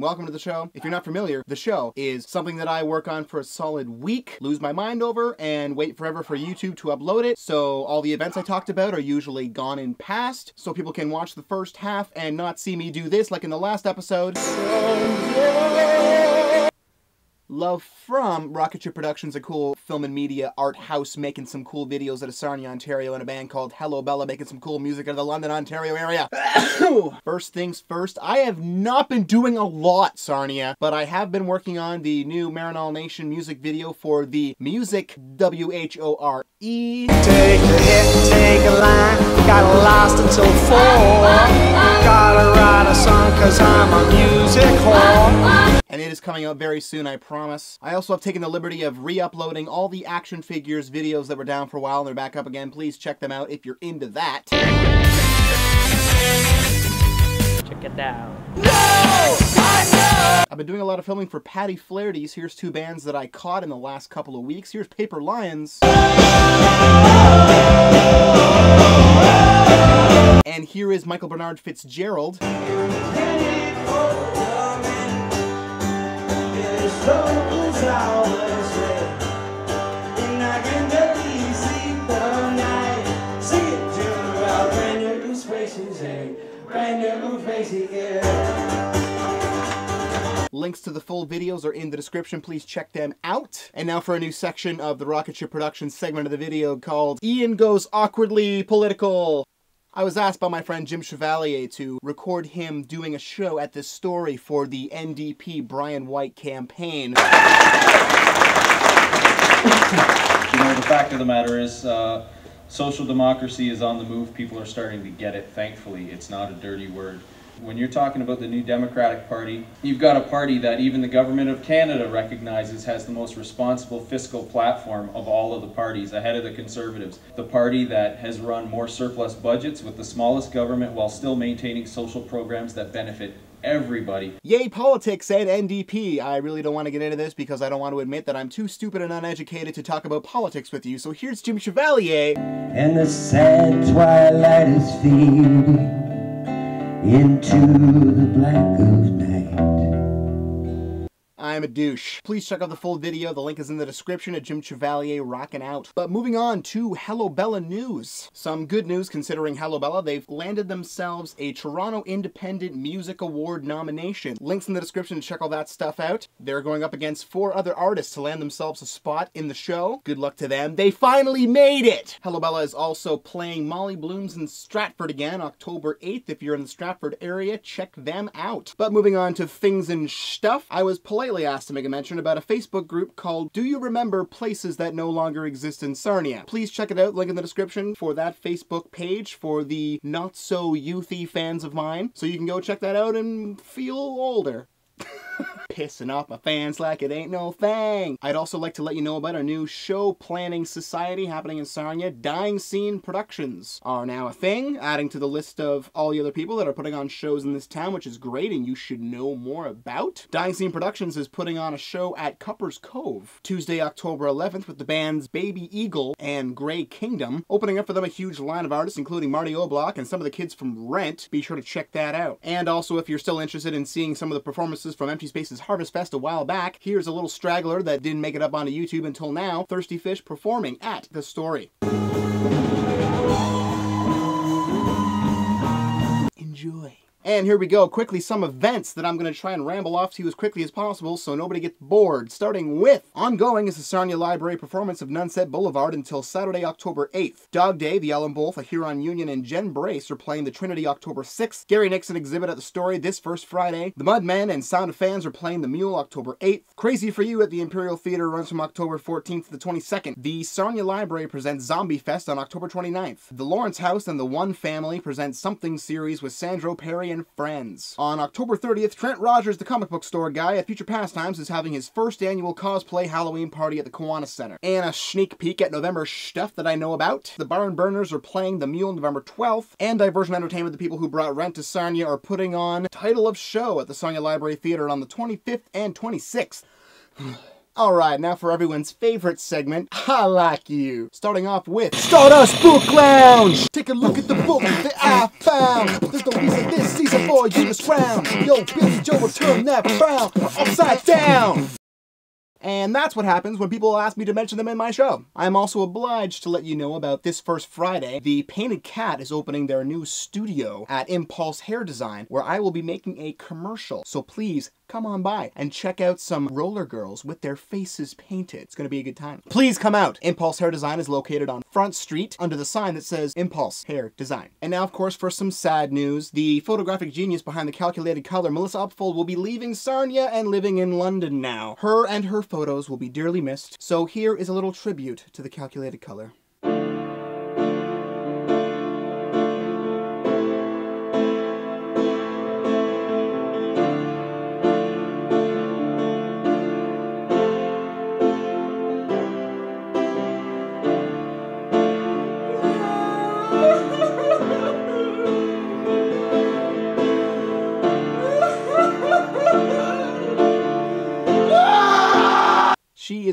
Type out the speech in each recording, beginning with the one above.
Welcome to the show. If you're not familiar, the show is something that I work on for a solid week, lose my mind over, and wait forever for YouTube to upload it. So all the events I talked about are usually gone in past, so people can watch the first half and not see me do this like in the last episode. Oh, Love from Rocket Ship Productions, a cool film and media art house making some cool videos out of Sarnia, Ontario, and a band called Hello Bella making some cool music out of the London, Ontario area. first things first, I have not been doing a lot, Sarnia, but I have been working on the new Marinol Nation music video for the Music W-H-O-R-E. Take a hit, take a line, got lost until four. Gotta write a song cause I'm a music whore. And it is coming out very soon, I promise. I also have taken the liberty of re-uploading all the action figures videos that were down for a while and they're back up again. Please check them out if you're into that. Check it out. No! I've been doing a lot of filming for Paddy Flaherty's. Here's two bands that I caught in the last couple of weeks. Here's Paper Lions. And here is Michael Bernard Fitzgerald. Links to the full videos are in the description. Please check them out. And now for a new section of the Rocket Ship Productions segment of the video called Ian Goes Awkwardly Political. I was asked by my friend Jim Chevalier to record him doing a show at this story for the NDP Brian White campaign. You know, the fact of the matter is, uh, social democracy is on the move. People are starting to get it, thankfully. It's not a dirty word. When you're talking about the New Democratic Party, you've got a party that even the Government of Canada recognizes has the most responsible fiscal platform of all of the parties, ahead of the Conservatives. The party that has run more surplus budgets with the smallest government while still maintaining social programs that benefit everybody. Yay politics and NDP! I really don't want to get into this because I don't want to admit that I'm too stupid and uneducated to talk about politics with you, so here's Jim Chevalier. and the sad twilight is fading into the black. I'm a douche. Please check out the full video. The link is in the description at Jim Chevalier rocking out. But moving on to Hello Bella news. Some good news considering Hello Bella, they've landed themselves a Toronto Independent Music Award nomination. Links in the description to check all that stuff out. They're going up against four other artists to land themselves a spot in the show. Good luck to them. They finally made it! Hello Bella is also playing Molly Blooms in Stratford again, October 8th. If you're in the Stratford area, check them out. But moving on to things and stuff, I was politely asked to make a mention about a Facebook group called Do You Remember Places That No Longer Exist in Sarnia? Please check it out, link in the description for that Facebook page for the not so youthy fans of mine. So you can go check that out and feel older. Pissing off my fans like it ain't no thing. I'd also like to let you know about our new show planning society happening in Sarnia. Dying Scene Productions are now a thing, adding to the list of all the other people that are putting on shows in this town, which is great and you should know more about. Dying Scene Productions is putting on a show at Cupper's Cove Tuesday, October 11th with the bands Baby Eagle and Grey Kingdom. Opening up for them a huge line of artists, including Marty O'Block and some of the kids from Rent. Be sure to check that out. And also, if you're still interested in seeing some of the performances from Empty Spaces Harvest Fest a while back, here's a little straggler that didn't make it up onto YouTube until now, Thirsty Fish performing at The Story. Enjoy. And here we go, quickly some events that I'm going to try and ramble off to you as quickly as possible so nobody gets bored. Starting with, ongoing is the Sarnia Library performance of Nunset Boulevard until Saturday, October 8th. Dog Day, the Ellen Wolf, a Huron Union, and Jen Brace are playing the Trinity October 6th. Gary Nixon exhibit at the Story this first Friday. The Mudmen and Sound of Fans are playing the Mule October 8th. Crazy for You at the Imperial Theater runs from October 14th to the 22nd. The Sarnia Library presents Zombie Fest on October 29th. The Lawrence House and the One Family present Something series with Sandro Perri and friends. On October 30th, Trent Rogers, the comic book store guy at Future Pastimes, is having his first annual cosplay Halloween party at the Kiwanis Center. And a sneak peek at November stuff that I know about. The Barn Burners are playing The Mule November 12th, and Diversion Entertainment, the people who brought Rent to Sarnia, are putting on Title of Show at the Sarnia Library Theater on the 25th and 26th. Alright, now for everyone's favorite segment, I Like You. Starting off with Stardust Book Lounge! Take a look at the book that I found. There's no reason this season for in this round. Yo, Billy Joe will turn that frown upside down. And that's what happens when people ask me to mention them in my show. I'm also obliged to let you know about this first Friday. The Painted Cat is opening their new studio at Impulse Hair Design, where I will be making a commercial. So please come on by and check out some roller girls with their faces painted. It's gonna be a good time. Please come out. Impulse Hair Design is located on Front Street under the sign that says Impulse Hair Design. And now, of course, for some sad news, the photographic genius behind the calculated color, Melissa Upfold, will be leaving Sarnia and living in London now. Her and her photos will be dearly missed. So here is a little tribute to the calculated color.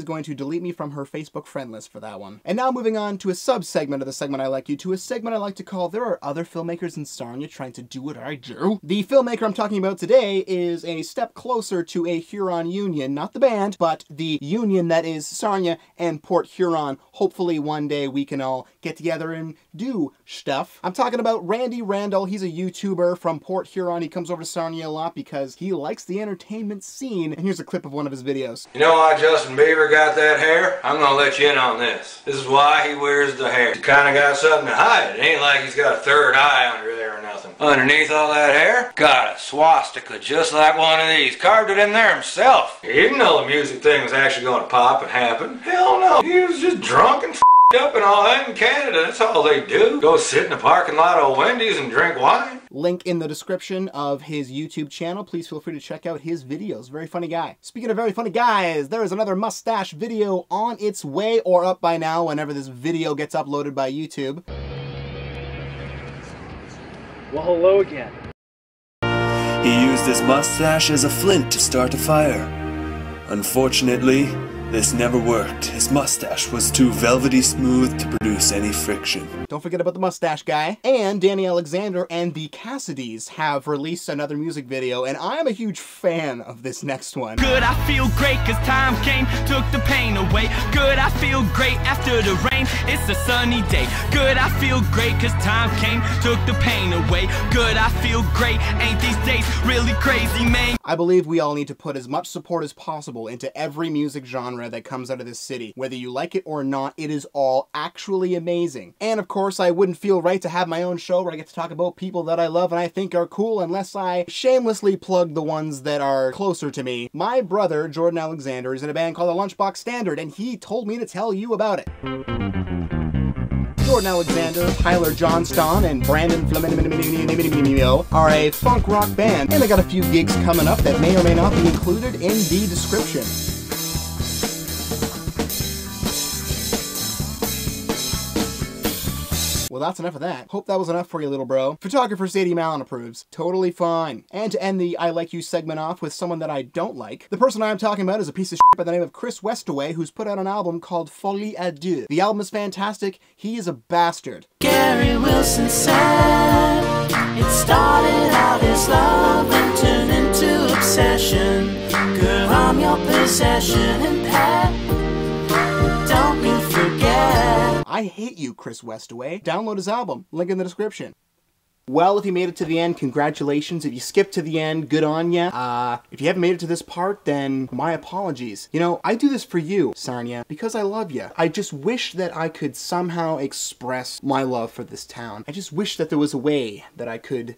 Going to delete me from her Facebook friend list for that one. And now moving on to a sub-segment of the segment I like you, to a segment I like to call There Are Other Filmmakers in Sarnia Trying to Do What I Do. The filmmaker I'm talking about today is a step closer to a Huron union, not the band, but the union that is Sarnia and Port Huron. Hopefully one day we can all get together and do stuff. I'm talking about Randy Randall. He's a YouTuber from Port Huron. He comes over to Sarnia a lot because he likes the entertainment scene. And here's a clip of one of his videos. You know why Justin Bieber got that hair? I'm gonna let you in on this. This is why he wears the hair. He kinda got something to hide. It ain't like he's got a third eye under there or nothing. Underneath all that hair, got a swastika just like one of these. Carved it in there himself. He didn't know the music thing was actually gonna pop and happen. Hell no. He was just drunk and up and all that in Canada. That's all they do. Go sit in the parking lot of Wendy's and drink wine. Link in the description of his YouTube channel. Please feel free to check out his videos. Very funny guy. Speaking of very funny guys, there is another mustache video on its way or up by now whenever this video gets uploaded by YouTube. Well, hello again. He used his mustache as a flint to start a fire. Unfortunately, this never worked. His mustache was too velvety smooth to produce any friction. Don't forget about the mustache guy. And Danny Alexander and the Cassidys have released another music video, and I'm a huge fan of this next one. Good, I feel great cause time came, took the pain away. Good, I feel great after the rain, it's a sunny day. Good, I feel great cause time came, took the pain away. Good, I feel great, ain't these days really crazy, man? I believe we all need to put as much support as possible into every music genre that comes out of this city. Whether you like it or not, it is all actually amazing. And of course, I wouldn't feel right to have my own show where I get to talk about people that I love and I think are cool unless I shamelessly plug the ones that are closer to me. My brother, Jordan Alexander, is in a band called the Lunchbox Standard, and he told me to tell you about it. Jordan Alexander, Tyler Johnston, and Brandon Flaminio are a funk rock band, and they got a few gigs coming up that may or may not be included in the description. Well, that's enough of that. Hope that was enough for you, little bro. Photographer Sadie Mallon approves. Totally fine. And to end the I Like You segment off with someone that I don't like, the person I'm talking about is a piece of shit by the name of Chris Westaway, who's put out an album called Folie à Deux. The album is fantastic. He is a bastard. Gary Wilson said it started out as love and turned into obsession. Girl, I'm your possession and pet. I hate you, Chris Westaway. Download his album. Link in the description. Well, if you made it to the end, congratulations. If you skipped to the end, good on ya. Uh, if you haven't made it to this part, then my apologies. You know, I do this for you, Sarnia, because I love you. I just wish that I could somehow express my love for this town. I just wish that there was a way that I could